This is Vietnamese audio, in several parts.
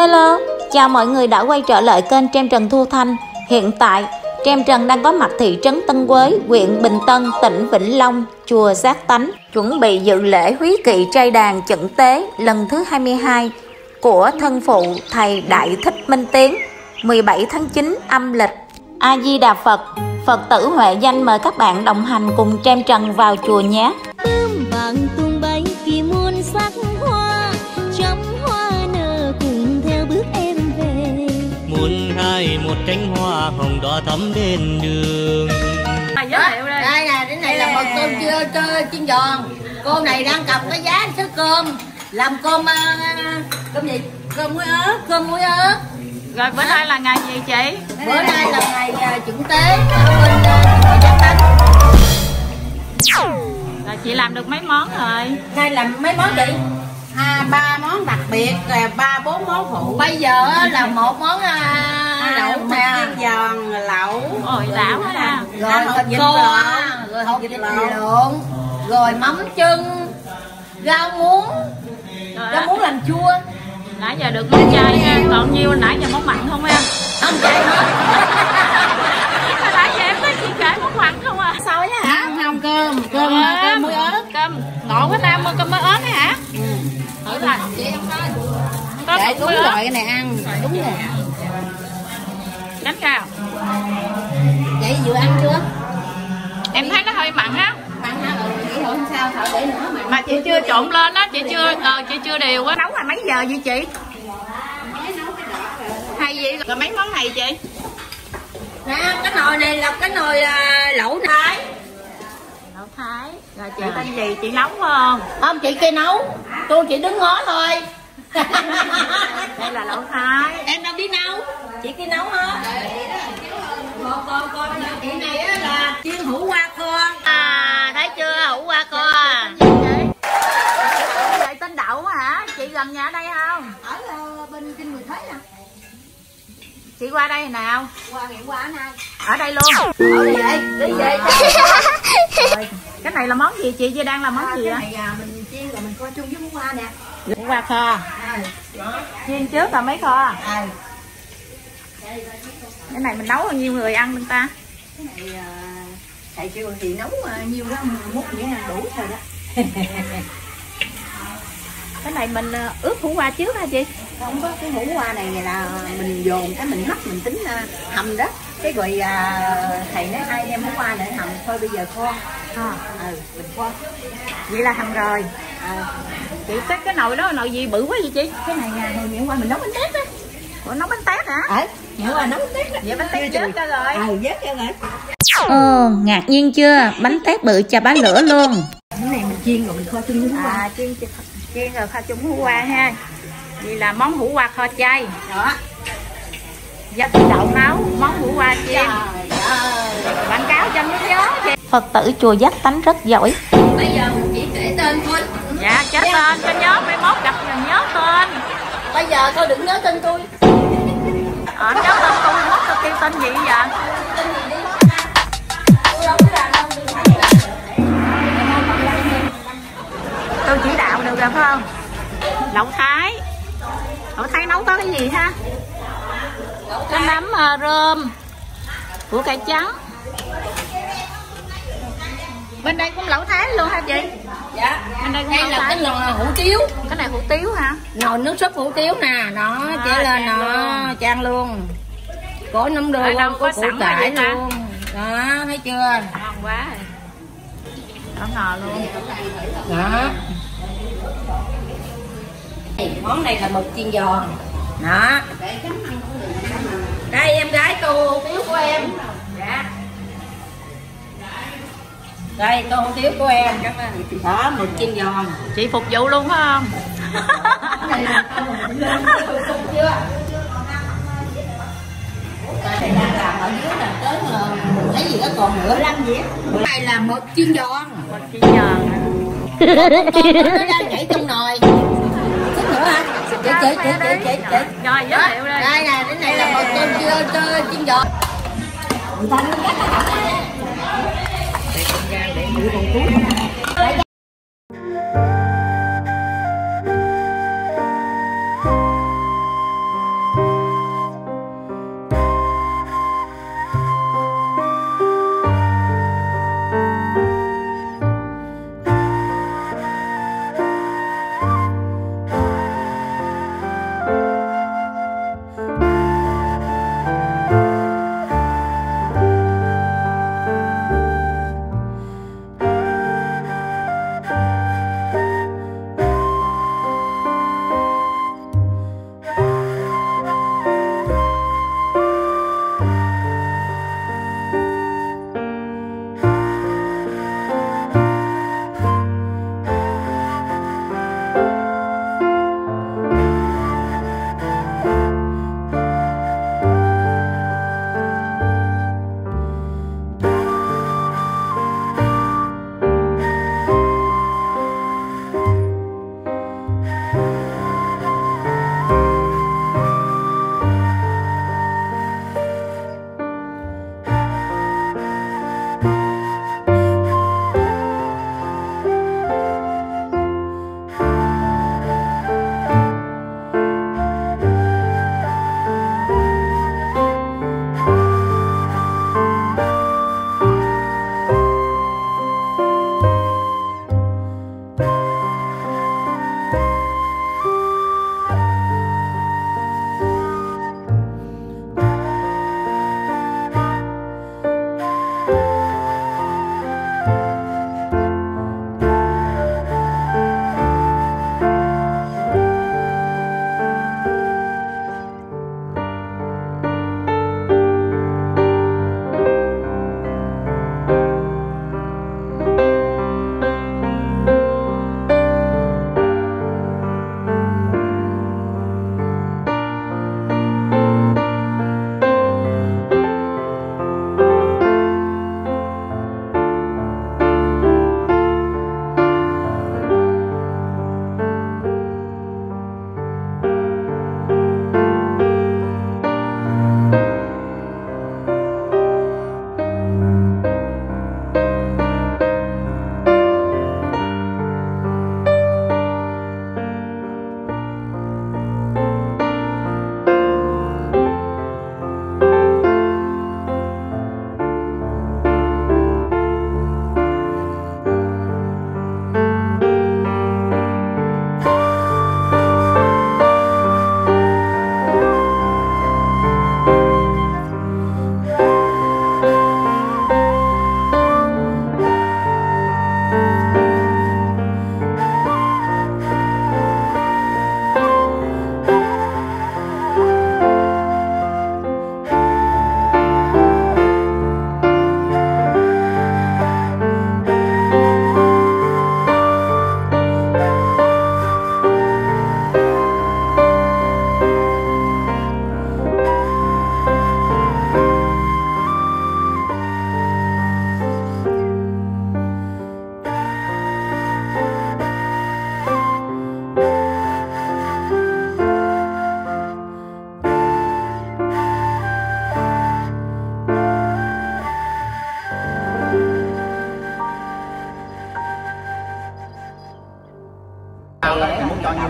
Hello, chào mọi người đã quay trở lại kênh Trem Trần Thu Thanh. Hiện tại, Trem Trần đang có mặt thị trấn Tân Quế, huyện Bình Tân, tỉnh Vĩnh Long, chùa Giác Tánh, chuẩn bị dự lễ húy kỵ trai đàn chẩn tế lần thứ 22 của thân phụ thầy Đại Thích Minh Tiến, 17 tháng 9 âm lịch. A Di Đà Phật, Phật tử Huệ Danh mời các bạn đồng hành cùng Trem Trần vào chùa nhé. Cánh hoa hồng đỏ thắm bên đường. À, giới thiệu đây? Đây nè cái này là một tôm chưa chơi chiên giòn. Cô này đang cầm cái giá số cơm. Làm cơm à, cơm gì? Cơm muối ớt cơm muối ớt. Rồi bữa nay là ngày gì chị? Bữa nay là ngày à, chuẩn tế. Ở bên Giáp Tánh. rồi chị làm được mấy món rồi? Nay làm mấy món chị? À, ba món đặc biệt là ba bốn món phụ. Bây giờ là một món à, lẩu nè. giòn lẩu. Lão quá à rồi hột khô rồi hột vịt lộn. rồi mắm chân rau muống. Rau muống làm chua. Nãy giờ được món chay nha. Còn nhiêu nãy giờ món mặn không em? Không chạy hết nãy giờ em thấy chị kể món mặn không à? Sao vậy hả? Không không cơm. Cơm cơm muối ớt. cơm ngộ quá ta mua cơm mới ớt đấy hả? Thử là có Để cơm đúng rồi cái này ăn. Đúng rồi đánh cao. Vậy vừa ăn chưa? Em thấy nó hơi mặn á. Hả? Ừ vậy thôi không sao thợ để nữa mà. Mà chị chưa trộn lên á chị chưa ờ, chị chưa điều á. Nấu là mấy giờ vậy chị? Hay vậy? Rồi mấy món này chị? Nè cái nồi này là cái nồi à, lẩu thái. Đậu Thái. Rồi chị tên gì? Chị nấu không? không chị kia nấu. Tôi chỉ đứng ngó thôi. Đây là đậu Thái. Em đâu biết nấu chị kia nấu hết còn còn còn chị này á là chiên hủ qua kho À, thấy chưa? Hủ qua co à Chị tên Đậu hả? Chị gần nhà ở đây không? ở ờ, bên kinh người thấy nè Chị qua đây nào? qua ngày qua nay Ở đây luôn. Ở đây vậy đi về Rồi, Cái này là món gì chị? Chị đang làm món gì cái á? này à, mình chiên là mình coi chung với hoa nè. Qua kho. À, Chiên trước là mấy kho? À, Cái này mình nấu bao nhiêu người ăn luôn ta? cái này à, thầy kêu thì nấu à, nhiêu đó múc dĩa ăn đủ thôi đó. Cái này mình ờ, ướp hủ qua trước hả chị? không có cái hũ hoa này là mình dồn cái mình hấp mình tính à, hầm đó. Cái rồi à, thầy nói ai đem hũ hoa để hầm thôi bây giờ kho. À, ừ mình kho. Vậy là hầm rồi. À, Chị cái cái nồi đó nồi gì bự quá vậy chị? cái này à, hồi ngày qua mình nấu bánh tét á. Ủa nấu bánh tét hả? ờ qua bánh tét cho rồi. Ờ vớt cho rồi Ồ, ngạc nhiên chưa? Bánh tét bự chà bá lửa luôn. cái này mình chiên rồi mình kho chung hũ hoa. À chiên chiên rồi kho chung hủ qua ha. Vậy là món hủ qua kho chay. Đó da đậu nấu món hủ qua chiên. Quảng cáo cho nước gió chị Phật tử chùa Giác Tánh rất giỏi. bây giờ mình chỉ kể tên thôi. Dạ chết tên cho nhớ mai mốt gặp rồi nhớ tên. Bây giờ thôi đừng nhớ tên tôi ờ cháu tên tôi mốt tôi kêu tên gì vậy? Tôi chỉ đạo được rồi, phải không? Lẩu thái. Lẩu thái nấu có cái gì ha? Cái nấm ờ, rơm. Của cải trắng bên đây cũng lẩu thái luôn hả chị? Dạ. Bên đây cũng đây là thái. cái nồi hủ tiếu. Cái này hủ tiếu hả? Nồi nước súp hủ tiếu nè nó À, chỉ lên nó luôn. chan luôn. Có nấm đường đâu có củ cải luôn. Đó thấy chưa? Ngon quá. Rồi ngò luôn. Đó. Món này là mực chiên giòn. Đó. Đây em gái tô hủ tiếu của em đây tô hủ tiếu của em đó mực chiên giòn. Chị phục vụ luôn phải không? Chưa đây đang làm ở dưới là tới thấy gì đó còn nửa lăm Cái này là mực chiên giòn. Nhờ con nữa nó đang nhảy trong nồi chút nữa hả chị chị chị chị chị chị rồi giới thiệu đây. Đây nè cái này là chưa chưa chiên giòn. Người ta nó cắt con cú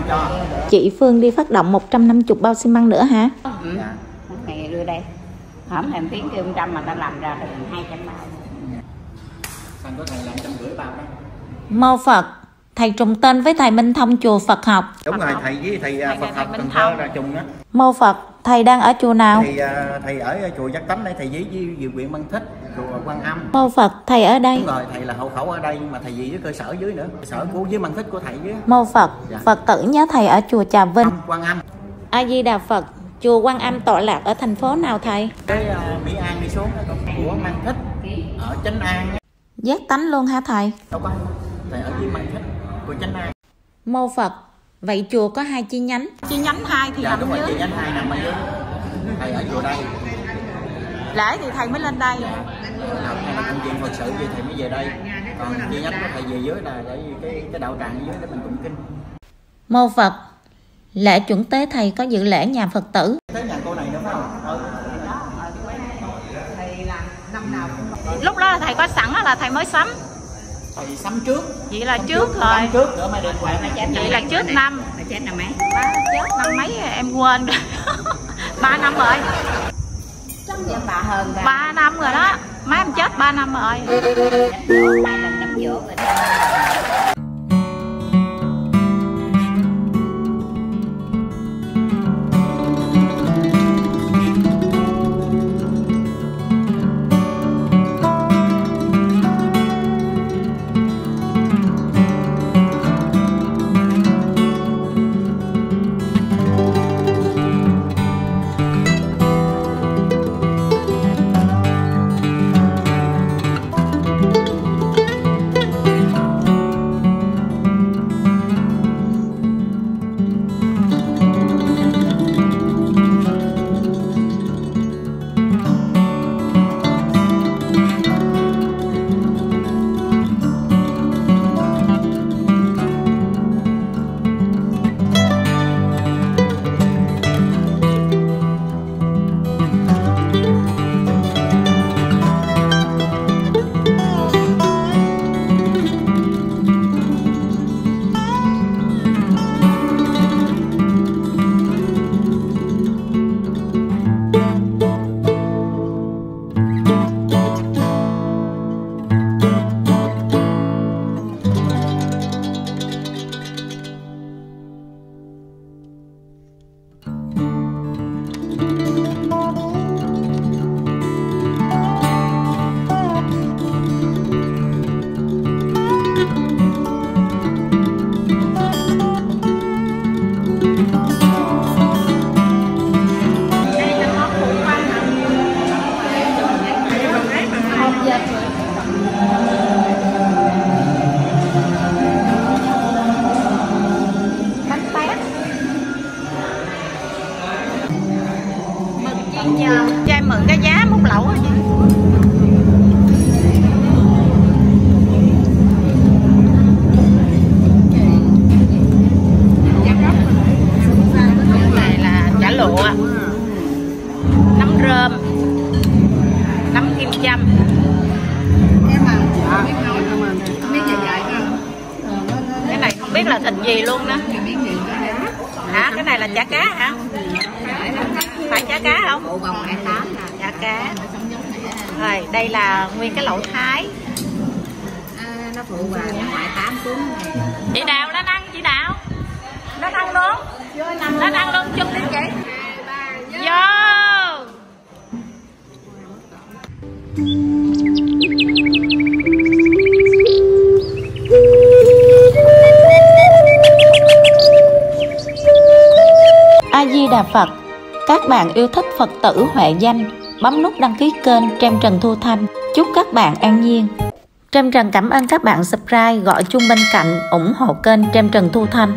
cho? Chị Phương đi phát động 150 bao xi măng nữa hả? dạ. Này đưa đây. Hổm thèm tiếng kêu trăm mà ta làm ra được hai trăm bao Xăng của thầy là trăm rưỡi bao đó. Mô Phật, thầy trùng tên với thầy Minh Thông chùa Phật học. đúng rồi thầy với thầy à, Thầy Phật là học Cần Thơ là chung á Mô Phật, thầy đang ở chùa nào? thì à, thầy ở chùa Giác Tánh đây thầy với với huyện Văn Thích chùa Quan Âm Mô Phật, thầy ở đây. đúng rồi thầy là hộ khẩu ở đây nhưng mà thầy gì với cơ sở dưới nữa cơ sở của với Văn Thích của thầy với Mô Phật, Dạ. Phật tử nhớ thầy ở chùa Trà Vinh. Âm, Quan Âm A Di Đà Phật, chùa Quan Âm tọa lạc ở thành phố nào thầy? cái à, Mỹ An đi xuống của Văn Thích ở Chánh An. Giác tánh luôn hả thầy? đâu có thầy ở với Văn Thích của Chánh An Mô Phật, vậy chùa có hai chi nhánh. chi nhánh hai thì dạ nằm đúng rồi dưới chị Chánh hai nằm ở dưới. Thầy ở chùa đây. Lễ thì thầy mới lên đây. Nào thầy là công viên Phật sự thì thầy mới về đây. Còn chi nhánh của thầy về dưới là để cái cái đạo tràng dưới để mình tụng kinh. Mô Phật, lễ chuẩn tế thầy có dự lễ nhà Phật tử. tới nhà cô này phải không? Ừ. lúc đó là thầy có sẵn á là thầy mới sắm thầy sắm trước. Vậy là trước rồi. sắm trước nữa mới được quà vậy là trước năm. Mà chết nào mấy? Ba chết năm mấy em quên rồi. Ba năm rồi. Với bà hơn ba năm rồi đó. Má em chết ba năm rồi. Đám dỗ rồi đó mực chiên chai mượn cái giá múc lẩu thôi chị. Là chả lụa. Nấm rơm. Nấm kim châm. Cái này không biết là thịt gì luôn đó. Hả? Cái này là chả cá hả? Chả cá không? Bộ vòng 28 là chả cá. Rồi đây là nguyên cái lẩu thái. À, nó phụ vào ngoại 8 cuốn này chị đào lên ăn chị đào. Lên ăn luôn. Lên ăn luôn chung đi chị. Vô. A Di Đà Phật. Các bạn yêu thích Phật tử Huệ Danh, bấm nút đăng ký kênh Trem Trần Thu Thanh. Chúc các bạn an nhiên. Trem Trần cảm ơn các bạn subscribe, gọi chuông bên cạnh, ủng hộ kênh Trem Trần Thu Thanh.